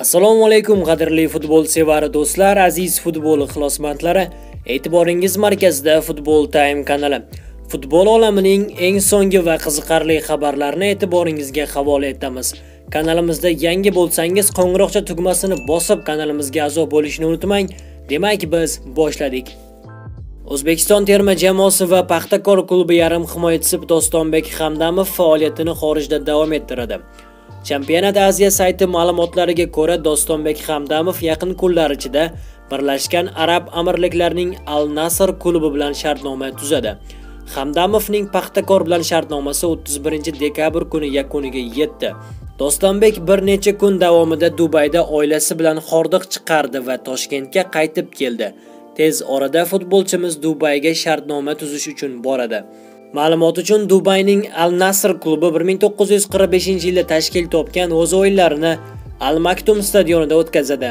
Assalomu alaykum qadrli futbol sevar do'stlar, aziz futbol ixlosmandlari. E'tiboringiz markazida Futbol Time kanali. Futbol olamining eng so'nggi va qiziqarli xabarlarini e'tiboringizga havola etamiz. Kanalimizda yangi bo'lsangiz, qo'ng'iroqcha tugmasini bosib kanalimizga a'zo bo'lishni unutmang. Demak, biz boshladik. O'zbekiston terma jamoasi va Paxtakor klubi yarim himoyachisi Dostonbek Hamdamov faoliyatini xorijda davom ettiradi. Championat Aziya sayti ma'lumotlariga ko'ra, Dostonbek Hamdamov yaqin kunlar ichida Birlashgan Arab Amirliklarining Al Nasr klubi bilan shartnoma tuzadi. Hamdamovning Paxtakor bilan shartnomasi 31 dekabr kuni yakuniga yetdi. Dostonbek bir necha kun davomida Dubayda oilasi bilan hordiq chiqardi va Toshkentga qaytib keldi. Tez orada futbolchimiz Dubayga shartnoma tuzish uchun boradi. Ma'lumot uchun Dubayning Al Nasr klubi 1945-yilda tashkil topgan o'z o'yinlarini Al Maktum stadionida o'tkazadi.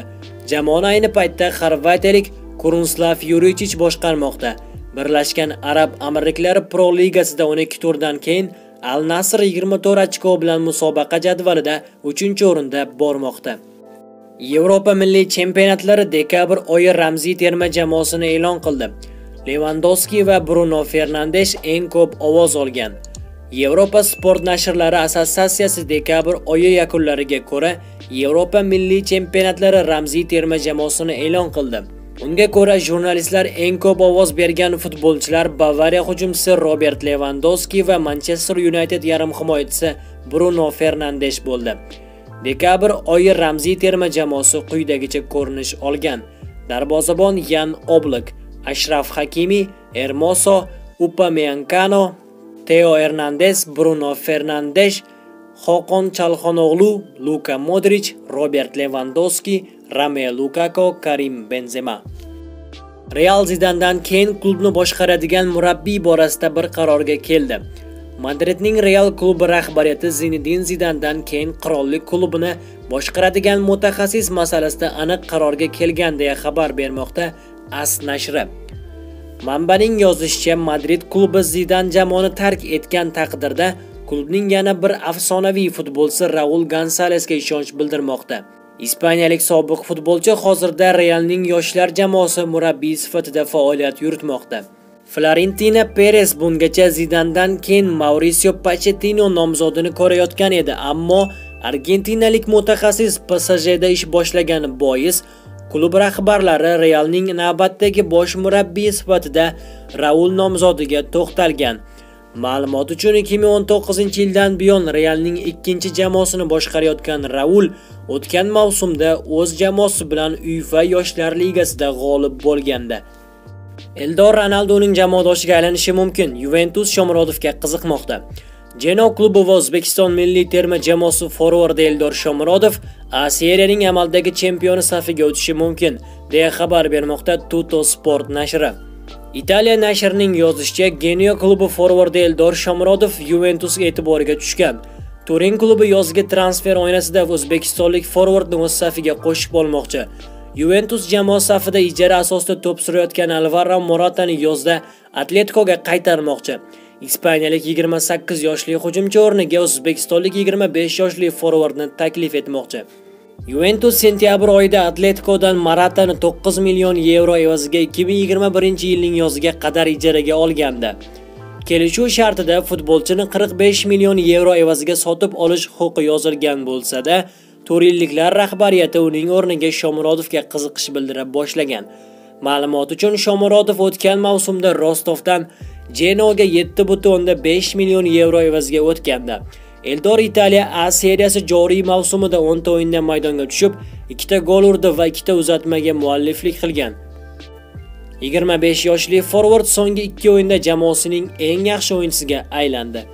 Jamoani ayni paytda xorvatiyalik Kurunslav Yurichich boshqarmoqda. Birlashgan Arab Amirliklari Pro Ligasida 12 turdan keyin Al Nasr 24 ochko bilan musobaqa jadvalida 3-o'rinda bormoqda. Yevropa milliy chempionatlari dekabr oyi ramziy terma jamoasini e'lon qildi. Lewandowski va Bruno Fernandes eng ko'p ovoz olgan. Yevropa sport nashrlari assotsiatsiyasi dekabr oyi yakunlariga ko'ra Yevropa milliy chempionatlari ramziy terma jamoasini e'lon qildi. Unga ko'ra jurnalistlar eng ko'p ovoz bergan futbolchilar Bavariya hujumchisi Robert Lewandowski va Manchester United yarim himoyachisi Bruno Fernandes bo'ldi. Dekabr oyi ramziy terma jamoasi quyidagicha ko'rinish olgan. Darvozabon Yan Oblak, Ashraf Hakimi, Hermoso, Upamecano, Teo Hernandez, Bruno Fernandes, Xoqon Chalxonoğlu, Luka Modric, Robert Lewandowski, Romelu Lukaku, Karim Benzema. Real Zidandan keyin klubni boshqaradigan murabbiy borasida bir qarorga keldi. Madridning Real klubi rahbariyati Zinedin Zidandan keyin qirollik klubini boshqaradigan mutaxassis masalasida aniq qarorga kelgan deya xabar bermoqda AS nashri. Manbaning yozishicha, Madrid klubi Zidan jamoani tark etgan taqdirda klubning yana bir afsonaviy futbolchisi Raul Gonsalesga ishonch bildirmoqda. Ispaniyalik sobiq futbolchi hozirda Realning yoshlar jamoasi murabbiy sifatida faoliyat yuritmoqda. Florentina Perez bungacha Zidandan keyin Mauricio Pochettino nomzodini ko'rayotgan edi, ammo argentinalik mutaxassis PSJda ish boshlagani bois klub rahbarlari Realning navbatdagi bosh murabbiy sifatida Raul nomzodiga to'xtalgan. Ma'lumot uchun 2019-yildan buyon Realning ikkinchi jamoasini boshqarayotgan Raul o'tgan mavsumda o'z jamoasi bilan UEFA Yoshlar Ligasida g'olib bo'lgandi. Eldor Ronaldoning jamoadoshiga aylanishi mumkin. Juventus Shomurodovga qiziqmoqda. Genoa klubi va O'zbekiston milliy terma jamoasi forvardi Eldor Shomurodov A seriyaning amaldagi chempioni safiga o'tishi mumkin, deya xabar bermoqda Tutto Sport nashri. Italiya nashrining yozishicha, Genio klubi forvardi Eldor Shomurodov Juventus e'tiboriga tushgan. Turin klubi yozgi transfer oynasida o'zbekistonlik forvardni o'z safiga qo'shib olmoqchi. Juventus jamoasi safida ijara asosida to'p surayotgan Alvaro Moratani yozda Atleticoga qaytarmoqchi. Ispaniyalik 28 yoshli hujumchi o'rniga o'zbekistonlik 25 yoshli forvardni taklif etmoqchi. Juventus sentyabr oyida Atleticodan Maratani 9 million yevro evaziga 2021-yilning yoziga qadar ijaraga olgandi. Kelishuv shartida futbolchini 45 million yevro evaziga sotib olish huquqi yozilgan bo'lsa-da, Turinliklar rahbariyati uning o'rniga Shomurodovga qiziqish bildira boshlagan. Ma'lumot uchun Shomurodov o'tgan mavsumda Rostovdan Genoaga 7.5 million yevro evaziga o'tgandi. Eldor Italiya A seriyasi joriy mavsumida 10 ta o'yinda maydonga tushib, 2 ta gol urdi va 2 ta uzatmaga mualliflik qilgan. 25 yoshli forvard so'nggi 2 o'yinda jamoasining eng yaxshi o'yinchisiga aylandi.